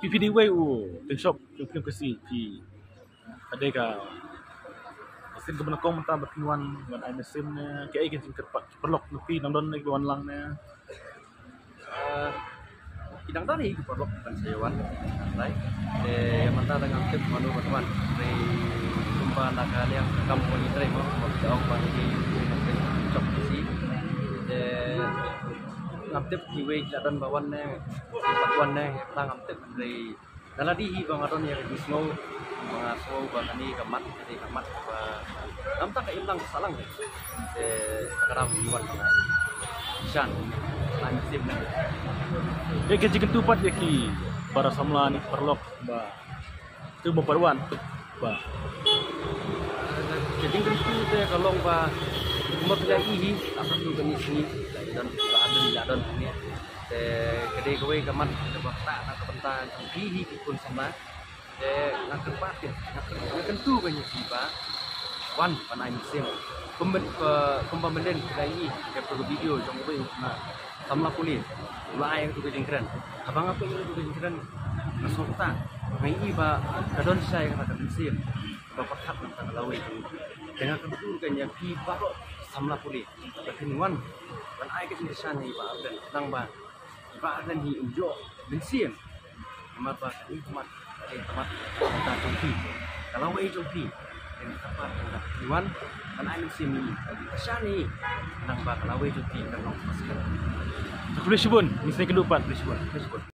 PPD way u shop yung film kasi pi ada ka Mesin ke menakong mentah berkenuan dengan ai mesin ne ke ai kan kerpat perlok nepi nang don nek wan lang ne Eh, Idang tadi ke perlok? Kan sayawan Right De manta dengan tip manu berteman Dari Tumpa nak yang kampung ini Mau mau jauh bagi Ngamtip kiwe jalan bawan ne Patuan ne Tang ngamtip dari Naladi hi bang adon yang di snow mga snow bang ani kamat jadi kamat ba namta ka imlang salang de karam iwan mga shan lanjim na ya ke jigen tupat ya ki. Para samla ni perlok ba tu memperwan ba jadi kan tu teh kalau ba ihi apa tu sini dan ada di dalam ni teh kedai kowe kamat coba tak nak kebentan ihi pun sama. Nak kepatin nak kan tu banyak sih ba wan panai musim pemben pembelian kedai ini perlu video trong kowe na samla kulit mulai yang tu keren abang apa yang tu keren masuk tak iba kadon saya kata musim bapak tak nak lawi dengan kebetul kan ya pi baro samla kulit lakin wan. Wan ai ke insan ni ba dan nang ba. Ba dan hi unjo musim mat ba ni mat ni mat ta pi kalau ai pi dan apa Iwan kan ai musim ni. Insan ni nang ba kalau ai pi kan nong pas Kulis bun, misalnya kedupan. Kulis bun, kulis bun.